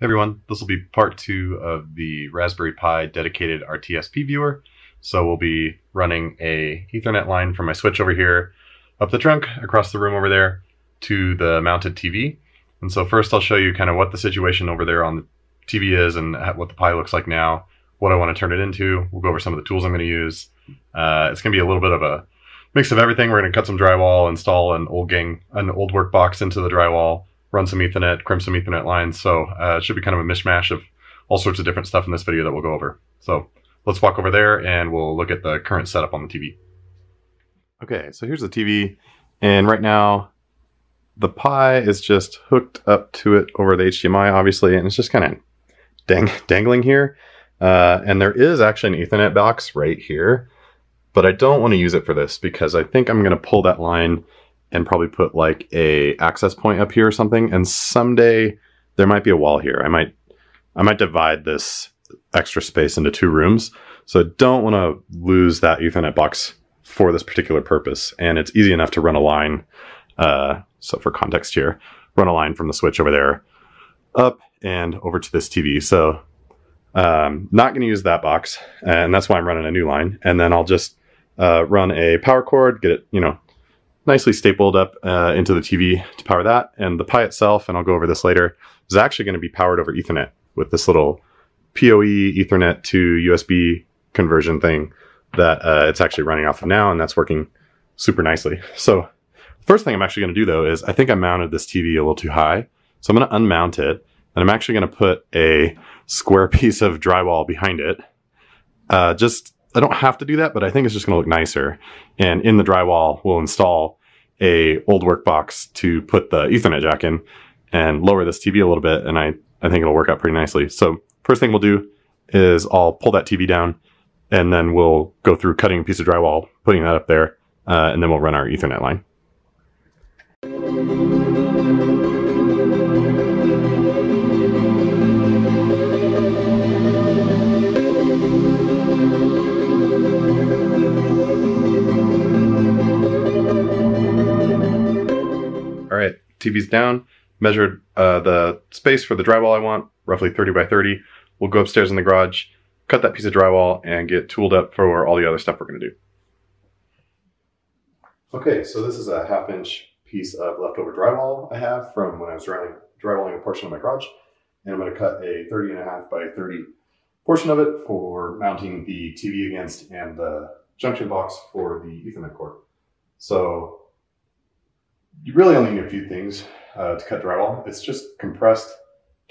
everyone, this will be part two of the Raspberry Pi dedicated RTSP viewer. So we'll be running a ethernet line from my switch over here up the trunk across the room over there to the mounted TV. And so first I'll show you kind of what the situation over there on the TV is and what the Pi looks like now, what I want to turn it into. We'll go over some of the tools I'm going to use. Uh, it's going to be a little bit of a mix of everything. We're going to cut some drywall, install an old gang, an old work box into the drywall, run some Ethernet, crimp some Ethernet lines. So uh, it should be kind of a mishmash of all sorts of different stuff in this video that we'll go over. So let's walk over there and we'll look at the current setup on the TV. Okay, so here's the TV. And right now, the Pi is just hooked up to it over the HDMI, obviously, and it's just kind of dang dangling here. Uh, and there is actually an Ethernet box right here, but I don't want to use it for this because I think I'm going to pull that line and probably put like a access point up here or something. And someday there might be a wall here. I might, I might divide this extra space into two rooms. So I don't want to lose that Ethernet box for this particular purpose. And it's easy enough to run a line. Uh, so for context here, run a line from the switch over there up and over to this TV. So um, not going to use that box, and that's why I'm running a new line. And then I'll just uh, run a power cord, get it, you know, nicely stapled up uh, into the TV to power that. And the Pi itself, and I'll go over this later, is actually going to be powered over Ethernet with this little PoE Ethernet to USB conversion thing that uh, it's actually running off of now, and that's working super nicely. So first thing I'm actually going to do though is I think I mounted this TV a little too high. So I'm going to unmount it, and I'm actually going to put a square piece of drywall behind it. Uh, just I don't have to do that, but I think it's just going to look nicer. And in the drywall, we'll install a old work box to put the Ethernet jack in and lower this TV a little bit. And I, I think it'll work out pretty nicely. So first thing we'll do is I'll pull that TV down and then we'll go through cutting a piece of drywall, putting that up there, uh, and then we'll run our Ethernet line. TV's down, measured uh, the space for the drywall I want, roughly 30 by 30. We'll go upstairs in the garage, cut that piece of drywall, and get tooled up for all the other stuff we're going to do. Okay, so this is a half inch piece of leftover drywall I have from when I was drywalling a portion of my garage. And I'm going to cut a 30 and a half by 30 portion of it for mounting the TV against and the junction box for the Ethernet cord. So you really only need a few things uh, to cut drywall. It's just compressed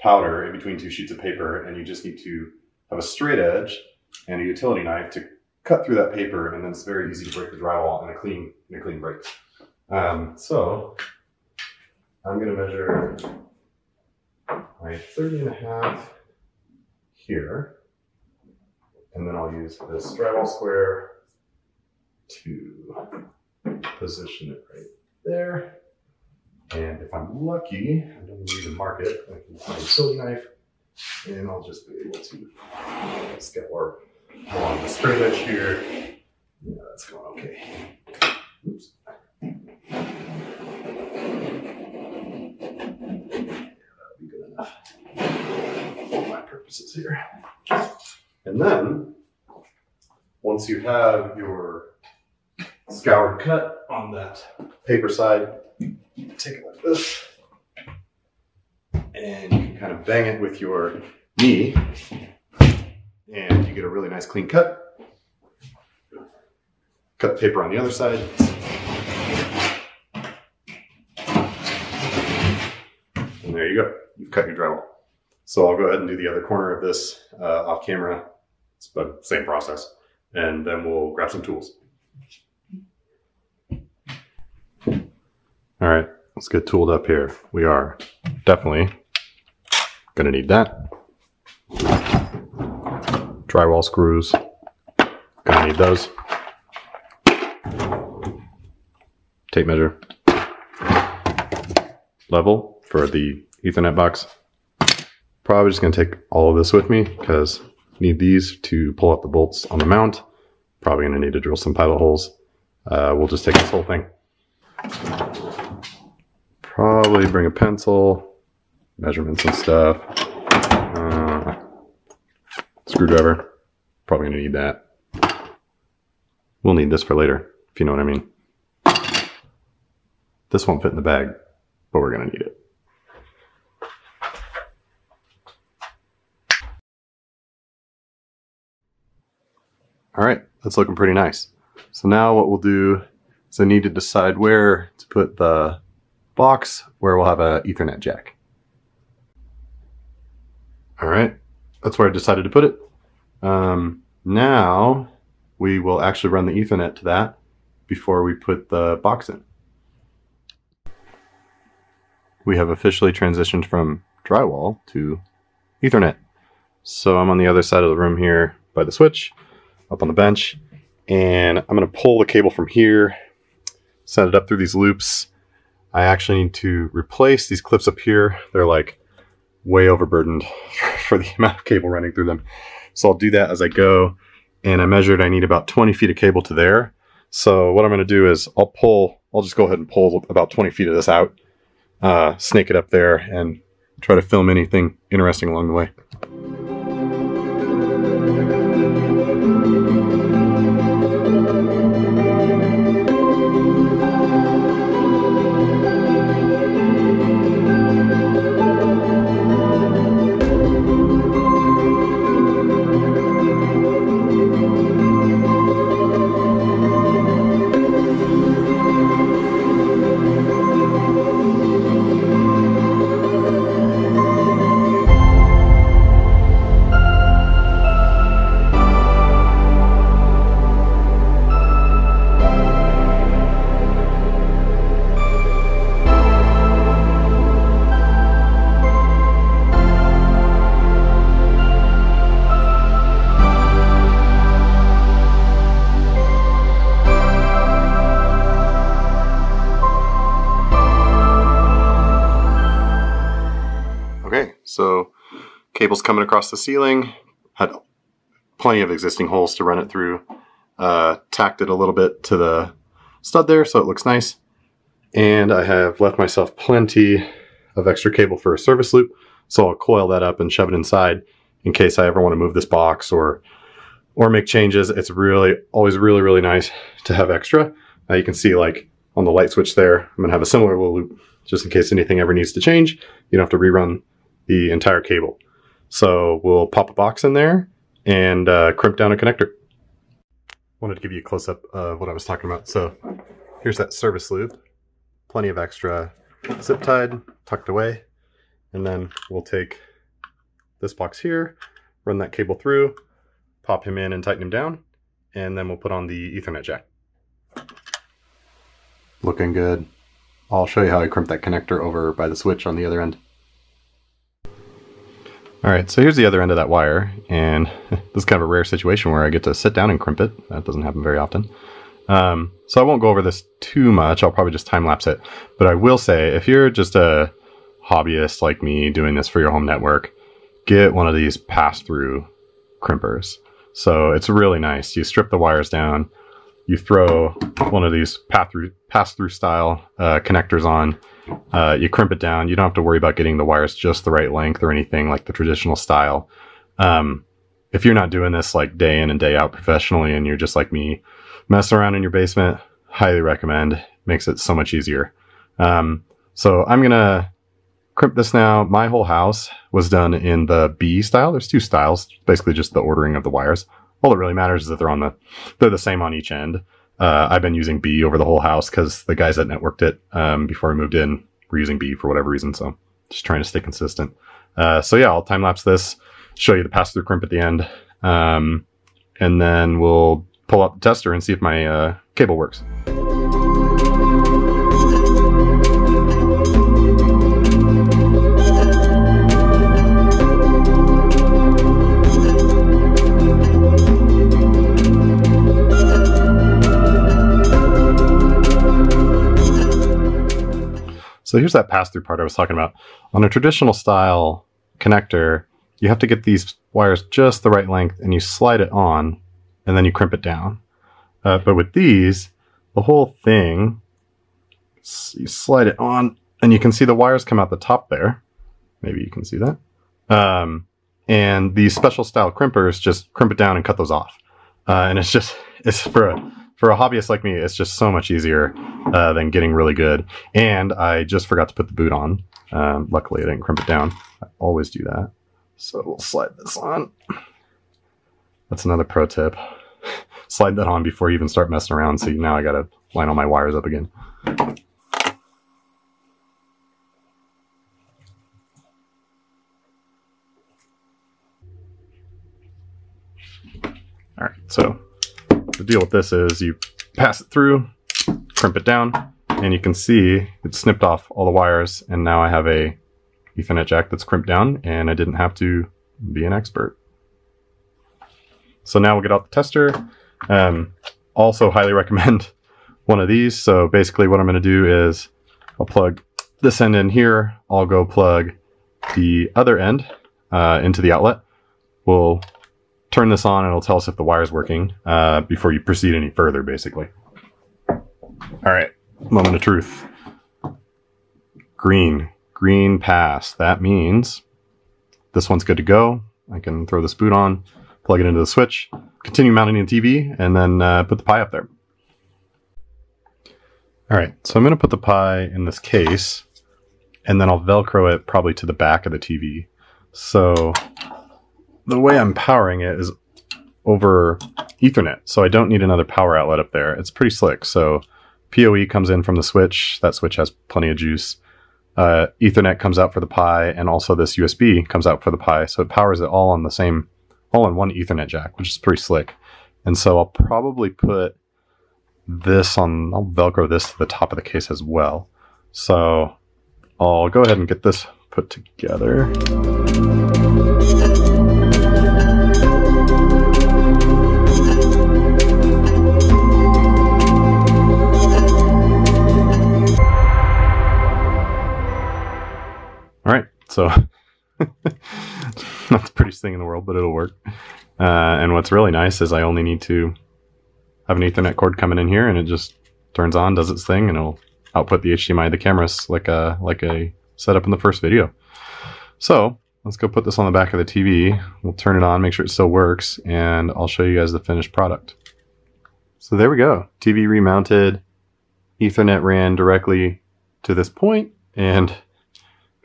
powder in between two sheets of paper, and you just need to have a straight edge and a utility knife to cut through that paper, and then it's very easy to break the drywall and a clean, and a clean break. Um, so I'm going to measure my 30 and a half here, and then I'll use this drywall square to position it right there. And if I'm lucky, I don't need to mark it, I can find a utility knife and I'll just be able to scour along the straight edge here. Yeah, that's going okay. Oops. That'll be good enough for my purposes here. And then, once you have your scoured cut on that paper side, take it like this, and you can kind of bang it with your knee, and you get a really nice clean cut. Cut the paper on the other side. And there you go. You've cut your drywall. So I'll go ahead and do the other corner of this uh, off camera. It's the same process. And then we'll grab some tools. All right, let's get tooled up here. We are definitely gonna need that. Drywall screws, gonna need those. Tape measure. Level for the ethernet box. Probably just gonna take all of this with me because need these to pull out the bolts on the mount. Probably gonna need to drill some pilot holes. Uh, we'll just take this whole thing. Probably bring a pencil, measurements and stuff. Uh, screwdriver. Probably to need that. We'll need this for later, if you know what I mean. This won't fit in the bag, but we're to need it. All right, that's looking pretty nice. So now what we'll do is I need to decide where to put the box where we'll have a ethernet jack. All right, that's where I decided to put it. Um, now we will actually run the ethernet to that before we put the box in. We have officially transitioned from drywall to ethernet. So I'm on the other side of the room here by the switch up on the bench. And I'm going to pull the cable from here, set it up through these loops. I actually need to replace these clips up here. They're like way overburdened for the amount of cable running through them. So I'll do that as I go. And I measured I need about 20 feet of cable to there. So what I'm going to do is I'll pull, I'll just go ahead and pull about 20 feet of this out, uh, snake it up there, and try to film anything interesting along the way. Cables coming across the ceiling, had plenty of existing holes to run it through. Uh, tacked it a little bit to the stud there so it looks nice. And I have left myself plenty of extra cable for a service loop. So I'll coil that up and shove it inside in case I ever want to move this box or or make changes. It's really always really, really nice to have extra. Now you can see like on the light switch there, I'm gonna have a similar little loop just in case anything ever needs to change. You don't have to rerun the entire cable. So we'll pop a box in there and uh, crimp down a connector. Wanted to give you a close up of what I was talking about. So here's that service loop, plenty of extra zip tied, tucked away. And then we'll take this box here, run that cable through, pop him in and tighten him down, and then we'll put on the ethernet jack. Looking good. I'll show you how I crimp that connector over by the switch on the other end. All right, so here's the other end of that wire, and this is kind of a rare situation where I get to sit down and crimp it. That doesn't happen very often. Um, so I won't go over this too much. I'll probably just time lapse it. But I will say, if you're just a hobbyist like me doing this for your home network, get one of these pass-through crimpers. So it's really nice. You strip the wires down, you throw one of these pass-through pass-through style uh, connectors on, uh, you crimp it down. You don't have to worry about getting the wires just the right length or anything like the traditional style. Um, if you're not doing this like day in and day out professionally and you're just like me, messing around in your basement, highly recommend. Makes it so much easier. Um, so I'm gonna crimp this now. My whole house was done in the B style. There's two styles, basically just the ordering of the wires. All that really matters is that they're on the they're the same on each end. Uh, I've been using B over the whole house because the guys that networked it um, before I moved in were using B for whatever reason. So just trying to stay consistent. Uh, so yeah, I'll time lapse this, show you the pass through crimp at the end, um, and then we'll pull up the tester and see if my uh, cable works. So here's that pass-through part I was talking about. On a traditional style connector, you have to get these wires just the right length and you slide it on and then you crimp it down. Uh, but with these, the whole thing, you slide it on and you can see the wires come out the top there. Maybe you can see that. Um, and these special style crimpers just crimp it down and cut those off. Uh, and it's just it's for a for a hobbyist like me, it's just so much easier uh, than getting really good. And I just forgot to put the boot on. Um, luckily, I didn't crimp it down. I always do that. So we'll slide this on. That's another pro tip. slide that on before you even start messing around. See, now I got to line all my wires up again. All right, so the deal with this is you pass it through, crimp it down, and you can see it snipped off all the wires, and now I have a Ethernet jack that's crimped down, and I didn't have to be an expert. So now we'll get out the tester. Um, also highly recommend one of these. So basically what I'm going to do is I'll plug this end in here. I'll go plug the other end uh, into the outlet. We'll turn this on and it'll tell us if the wire's working uh, before you proceed any further, basically. All right, moment of truth. Green, green pass. That means this one's good to go. I can throw this boot on, plug it into the switch, continue mounting the TV, and then uh, put the Pi up there. All right, so I'm going to put the Pi in this case, and then I'll Velcro it probably to the back of the TV. So the way I'm powering it is over Ethernet, so I don't need another power outlet up there. It's pretty slick. So PoE comes in from the switch. That switch has plenty of juice. Uh, Ethernet comes out for the Pi, and also this USB comes out for the Pi. So it powers it all on the same, all in one Ethernet jack, which is pretty slick. And so I'll probably put this on, I'll Velcro this to the top of the case as well. So I'll go ahead and get this put together. All right, so not the prettiest thing in the world, but it'll work. Uh, and what's really nice is I only need to have an Ethernet cord coming in here, and it just turns on, does its thing, and it'll output the HDMI the cameras like a like a setup in the first video. So let's go put this on the back of the TV. We'll turn it on, make sure it still works, and I'll show you guys the finished product. So there we go. TV remounted, Ethernet ran directly to this point, and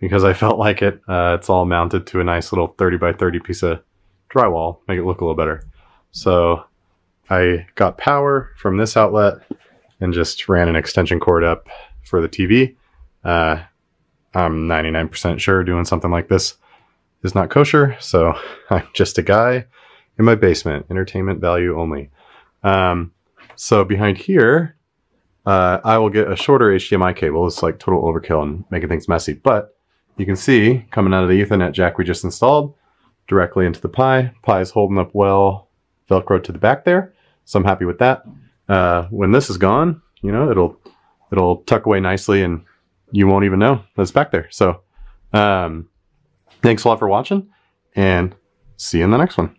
because I felt like it. Uh, it's all mounted to a nice little 30 by 30 piece of drywall, make it look a little better. So I got power from this outlet and just ran an extension cord up for the TV. Uh, I'm 99% sure doing something like this is not kosher, so I'm just a guy in my basement, entertainment value only. Um, so behind here, uh, I will get a shorter HDMI cable. It's like total overkill and making things messy, but you can see coming out of the Ethernet jack we just installed directly into the Pi. Pi is holding up well, Velcro to the back there. So I'm happy with that. Uh, when this is gone, you know, it'll, it'll tuck away nicely and you won't even know that it's back there. So, um, thanks a lot for watching and see you in the next one.